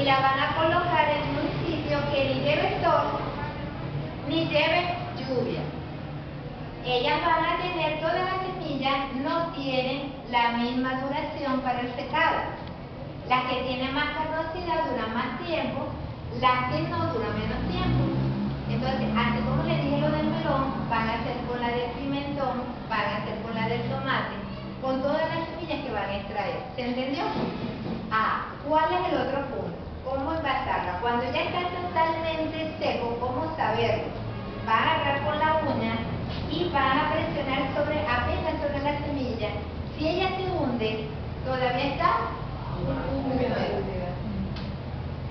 y la van a colocar en un sitio que ni debe sol ni debe lluvia. Ellas van a tener, todas las semillas no tienen la misma duración para el secado. Las que tienen más carnosidad duran más tiempo, las que no duran menos tiempo. Entonces, así como les dije lo del melón, van a hacer con la del pimentón, van a hacer con la del tomate, con todas las semillas que van a extraer. ¿Se entendió? Ah, ¿cuál es el otro punto? Cuando ya está totalmente seco, ¿cómo saberlo? Va a agarrar con la uña y van a presionar sobre, apenas sobre la semilla. Si ella se hunde, todavía está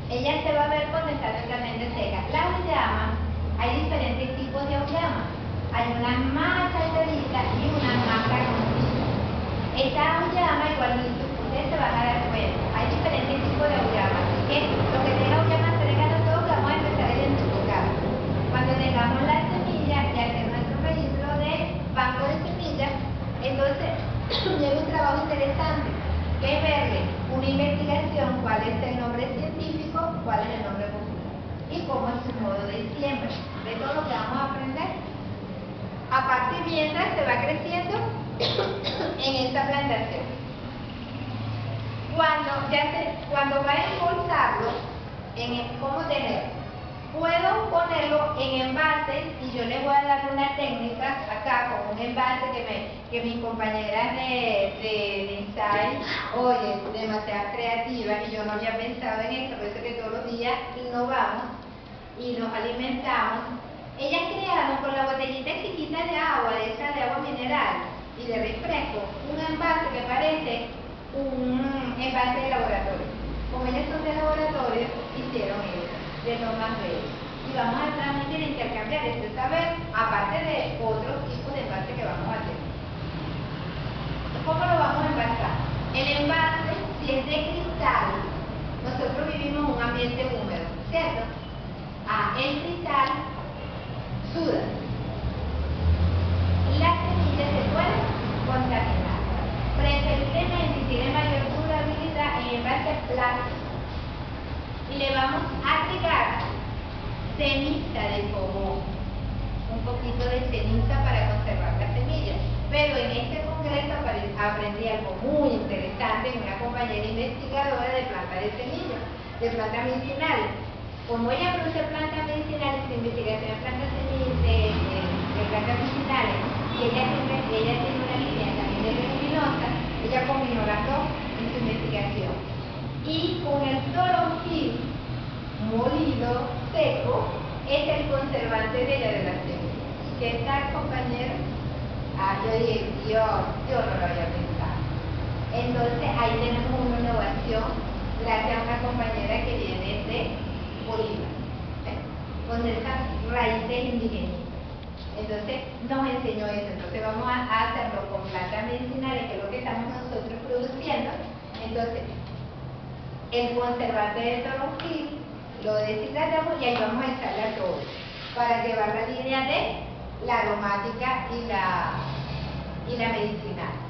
ella se va a ver cuando está totalmente seca. La auyama, hay diferentes tipos de auyama. Hay una más saltadita y una más carnosita. Esta auyama, igualito, ustedes se van a dar cuenta. Hay diferentes tipos de auyama. Así que lo que tenga auyama cercana todo, vamos a empezar a identificar. Cuando tengamos la semilla y hacer nuestro registro de banco de semillas, entonces llega un trabajo interesante que es verle una investigación, cuál es el nombre científico, cuál es el nombre popular y cómo es su modo de siembra. De todo lo que vamos a aprender. Aparte, mientras se va creciendo en esta plantación. Cuando, ya cuando va a embolsarlo, en cómo tener puedo ponerlo en envases y yo les voy a dar una técnica acá con un envase que, me, que mis compañeras de, de, oye, demasiado creativas y yo no había pensado en eso, por eso que todos los días innovamos y nos alimentamos. Ellas crearon con la botellita chiquita de agua, de esa de agua mineral y de refresco, un envase que parece un envase de laboratorio. Como ellas son de laboratorio, hicieron eso Y vamos a transmitir e intercambiar este saber, aparte de otros tipos de envase que vamos a hacer. ¿Cómo lo vamos a envasar? El envase, si es de cristal, nosotros vivimos en un ambiente húmedo, ¿cierto? Ah, el cristal suda. Las semillas se pueden contaminar. Preferiblemente, tiene mayor durabilidad, en envase plástico y le vamos a agregar ceniza de fogón, un poquito de ceniza para conservar las semillas. Pero en este congreso aprendí algo muy interesante en una compañera investigadora de plantas de semillas, de plantas medicinales. Como ella produce plantas medicinales, su investigación en plantas de, de, plantas medicinales, y ella tiene, ella tiene una línea también de leguminosa, ella combinó las dos en su investigación y con el toronjil molido seco es el conservante de la relación. ¿Qué tal, compañero? Ah, yo dije, yo no lo había pensado. Entonces ahí tenemos una innovación gracias a una compañera que viene de Bolívar, ¿eh? con esas raíces indígenas. Entonces nos enseñó eso. Entonces vamos a hacerlo con plantas medicinales, que es lo que estamos nosotros produciendo. Entonces, el conservante de toronjil, lo deshidratamos y ahí vamos a echarle todo para llevar la línea de la aromática y la, y la medicinal.